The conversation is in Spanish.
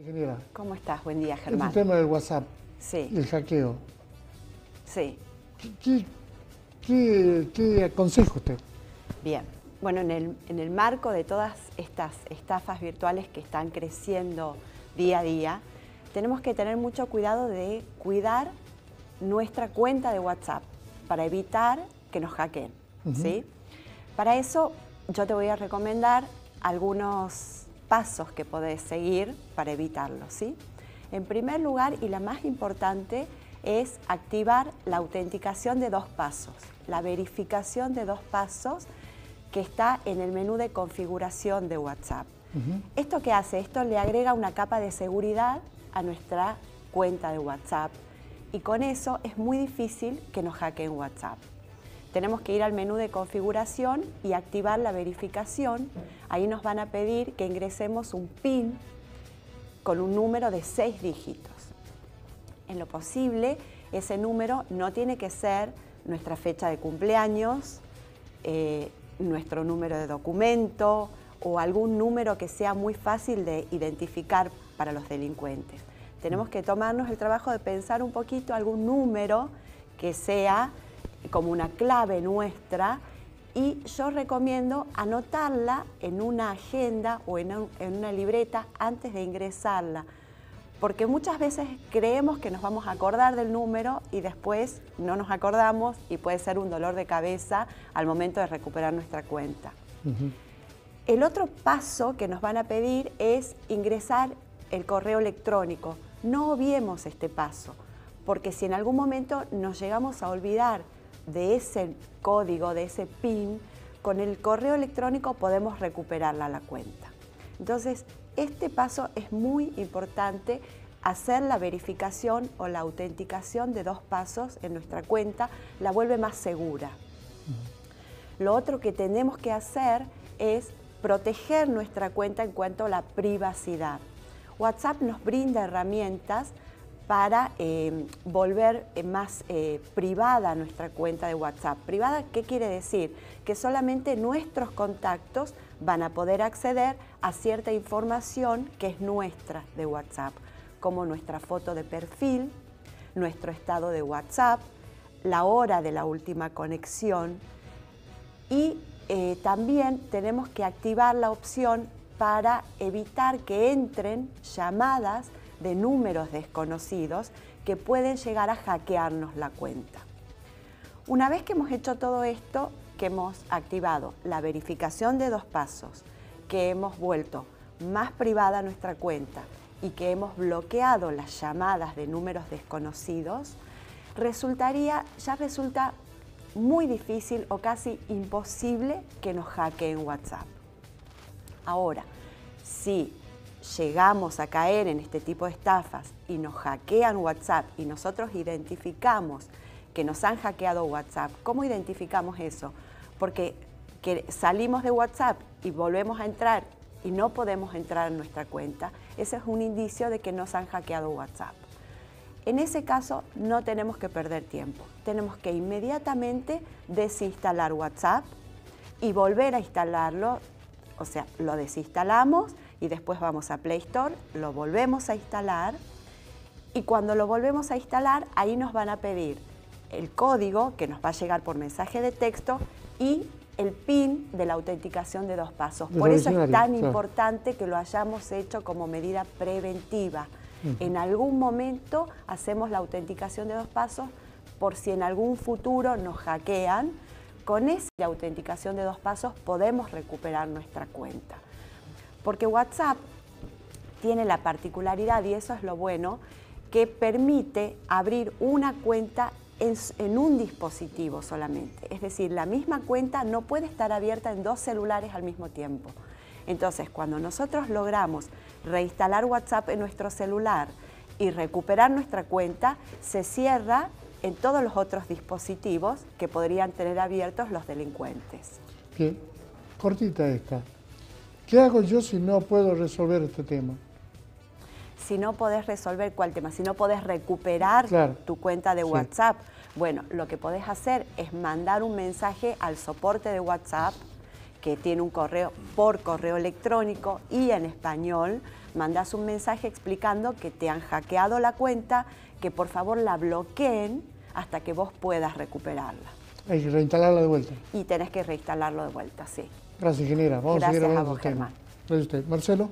Ingeniera, ¿Cómo estás? Buen día, Germán. este tema del WhatsApp Sí, el hackeo, sí, ¿qué, qué, qué, qué aconseja usted? bien. Bueno, en el, en el marco de todas estas estafas virtuales que están creciendo día a día, tenemos que tener mucho cuidado de cuidar nuestra cuenta de WhatsApp para evitar que nos hackeen, ¿sí? Para eso yo te voy a recomendar algunos pasos que podés seguir para evitarlo, ¿sí? En primer lugar, y la más importante, es activar la autenticación de dos pasos, la verificación de dos pasos que está en el menú de configuración de WhatsApp. ¿Esto qué hace? Esto le agrega una capa de seguridad a nuestra cuenta de WhatsApp y con eso es muy difícil que nos hackeen WhatsApp. Tenemos que ir al menú de configuración y activar la verificación. Ahí nos van a pedir que ingresemos un PIN con un número de seis dígitos. En lo posible, ese número no tiene que ser nuestra fecha de cumpleaños, eh, nuestro número de documento o algún número que sea muy fácil de identificar para los delincuentes. Tenemos que tomarnos el trabajo de pensar un poquito algún número que sea como una clave nuestra y yo recomiendo anotarla en una agenda o en, un- en una libreta antes de ingresarla, porque muchas veces creemos que nos vamos a acordar del número y después no nos acordamos y puede ser un dolor de cabeza al momento de recuperar nuestra cuenta. El otro paso que nos van a pedir es ingresar el correo electrónico. No obviemos este paso, porque si en algún momento nos llegamos a olvidar de ese código, de ese PIN, con el correo electrónico podemos recuperarla la cuenta. Entonces, este paso es muy importante, hacer la verificación o la autenticación de dos pasos en nuestra cuenta la vuelve más segura. Lo otro que tenemos que hacer es proteger nuestra cuenta en cuanto a la privacidad. WhatsApp nos brinda herramientas para eh, volver eh, más eh, privada nuestra cuenta de WhatsApp. ¿Privada qué quiere decir? Que solamente nuestros contactos van a poder acceder a cierta información que es nuestra de WhatsApp, como nuestra foto de perfil, nuestro estado de WhatsApp, la hora de la última conexión, y también tenemos que activar la opción para evitar que entren llamadas de números desconocidos que pueden llegar a hackearnos la cuenta. Una vez que hemos hecho todo esto, que hemos activado la verificación de dos pasos, que hemos vuelto más privada nuestra cuenta y que hemos bloqueado las llamadas de números desconocidos, resultaría, ya resulta muy difícil o casi imposible que nos hackeen WhatsApp. Ahora, si llegamos a caer en este tipo de estafas y nos hackean WhatsApp y nosotros identificamos que nos han hackeado WhatsApp, ¿cómo identificamos eso? Porque que salimos de WhatsApp y volvemos a entrar y no podemos entrar en nuestra cuenta, ese es un indicio de que nos han hackeado WhatsApp. En ese caso no tenemos que perder tiempo, tenemos que inmediatamente desinstalar WhatsApp y volver a instalarlo, o sea, lo desinstalamos y después vamos a Play Store, lo volvemos a instalar y cuando lo volvemos a instalar ahí nos van a pedir el código que nos va a llegar por mensaje de texto y el PIN de la autenticación de dos pasos. Por eso es tan claro. importante que lo hayamos hecho como medida preventiva. En algún momento hacemos la autenticación de dos pasos por si en algún futuro nos hackean. Con esa autenticación de dos pasos podemos recuperar nuestra cuenta. Porque WhatsApp tiene la particularidad, y eso es lo bueno, que permite abrir una cuenta en, un dispositivo solamente. Es decir, la misma cuenta no puede estar abierta en dos celulares al mismo tiempo. Entonces, cuando nosotros logramos reinstalar WhatsApp en nuestro celular y recuperar nuestra cuenta, se cierra en todos los otros dispositivos que podrían tener abiertos los delincuentes. Que, cortita esta. ¿Qué hago yo si no puedo resolver este tema? si no podés resolver cuál tema, si no podés recuperar Claro. tu cuenta de Sí. WhatsApp, bueno, lo que podés hacer es mandar un mensaje al soporte de WhatsApp que tiene un correo por correo electrónico y en español, mandas un mensaje explicando que te han hackeado la cuenta, que por favor la bloqueen hasta que vos puedas recuperarla. Hay que reinstalarla de vuelta. Y tenés que reinstalarlo de vuelta, sí. Gracias, ingeniera. Vamos Gracias a seguir a hablando vos, del tema. Germán. Gracias a usted. Marcelo.